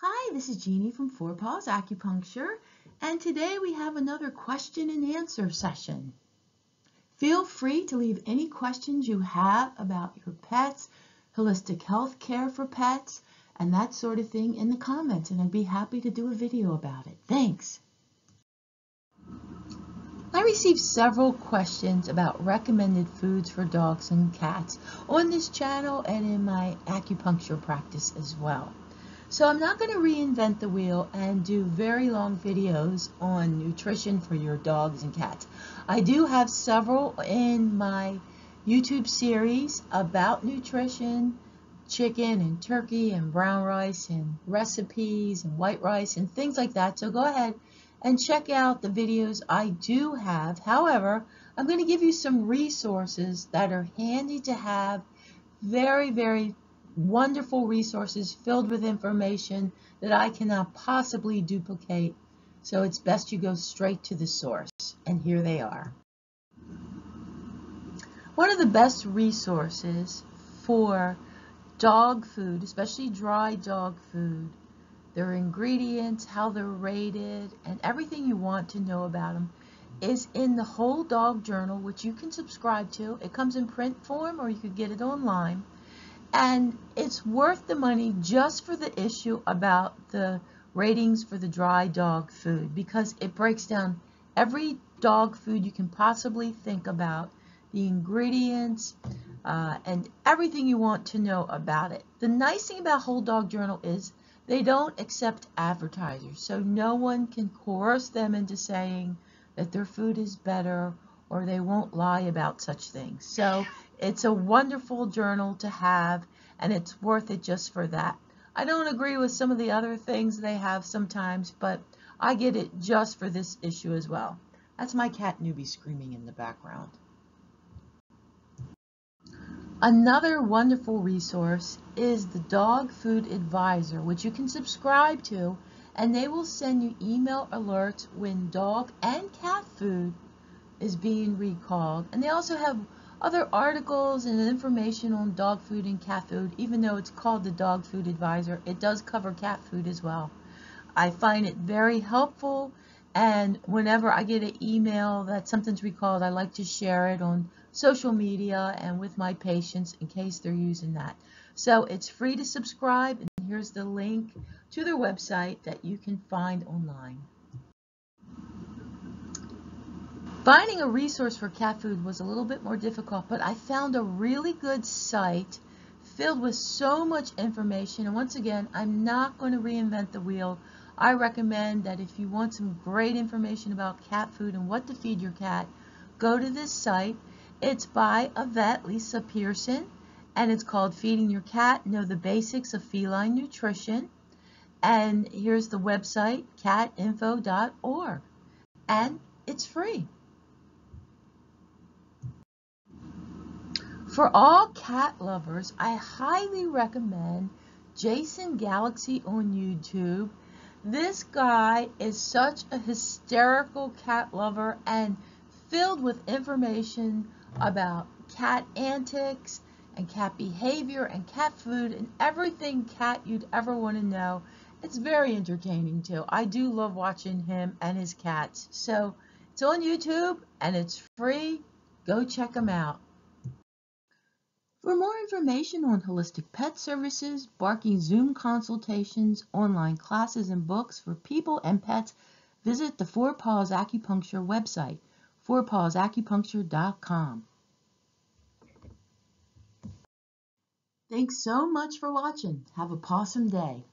Hi, this is Jeanie from Four Paws Acupuncture, and today we have another question and answer session. Feel free to leave any questions you have about your pets, holistic health care for pets, and that sort of thing in the comments, and I'd be happy to do a video about it. Thanks. I received several questions about recommended foods for dogs and cats on this channel and in my acupuncture practice as well. So I'm not going to reinvent the wheel and do very long videos on nutrition for your dogs and cats. I do have several in my YouTube series about nutrition, chicken and turkey and brown rice and recipes and white rice and things like that. So go ahead and check out the videos I do have. However, I'm going to give you some resources that are handy to have, very, very wonderful resources filled with information that I cannot possibly duplicate. So it's best you go straight to the source. And here they are. One of the best resources for dog food, especially dry dog food, their ingredients, how they're rated, and everything you want to know about them is in the Whole Dog Journal, which you can subscribe to. It comes in print form or you could get it online. And it's worth the money just for the issue about the ratings for the dry dog food because it breaks down every dog food you can possibly think about, the ingredients, uh, and everything you want to know about it. The nice thing about Whole Dog Journal is they don't accept advertisers, so no one can coerce them into saying that their food is better or they won't lie about such things. So it's a wonderful journal to have, and it's worth it just for that. I don't agree with some of the other things they have sometimes, but I get it just for this issue as well. That's my cat Newbie screaming in the background. Another wonderful resource is the Dog Food Advisor, which you can subscribe to, and they will send you email alerts when dog and cat food is being recalled. And they also have other articles and information on dog food and cat food, even though it's called the Dog Food Advisor, it does cover cat food as well. I find it very helpful and whenever I get an email that something's recalled, I like to share it on social media and with my patients in case they're using that. So it's free to subscribe and here's the link to their website that you can find online. Finding a resource for cat food was a little bit more difficult, but I found a really good site filled with so much information. And once again, I'm not going to reinvent the wheel. I recommend that if you want some great information about cat food and what to feed your cat, go to this site. It's by a vet, Lisa Pierson, and it's called Feeding Your Cat, Know the Basics of Feline Nutrition. And here's the website, catinfo.org. And it's free. For all cat lovers, I highly recommend Jackson Galaxy on YouTube. This guy is such a hysterical cat lover and filled with information about cat antics and cat behavior and cat food and everything cat you'd ever want to know. It's very entertaining too. I do love watching him and his cats. So it's on YouTube and it's free. Go check him out. For more information on holistic pet services, barking Zoom consultations, online classes, and books for people and pets, visit the Four Paws Acupuncture website, fourpawsacupuncture.com. Thanks so much for watching. Have a pawsome day.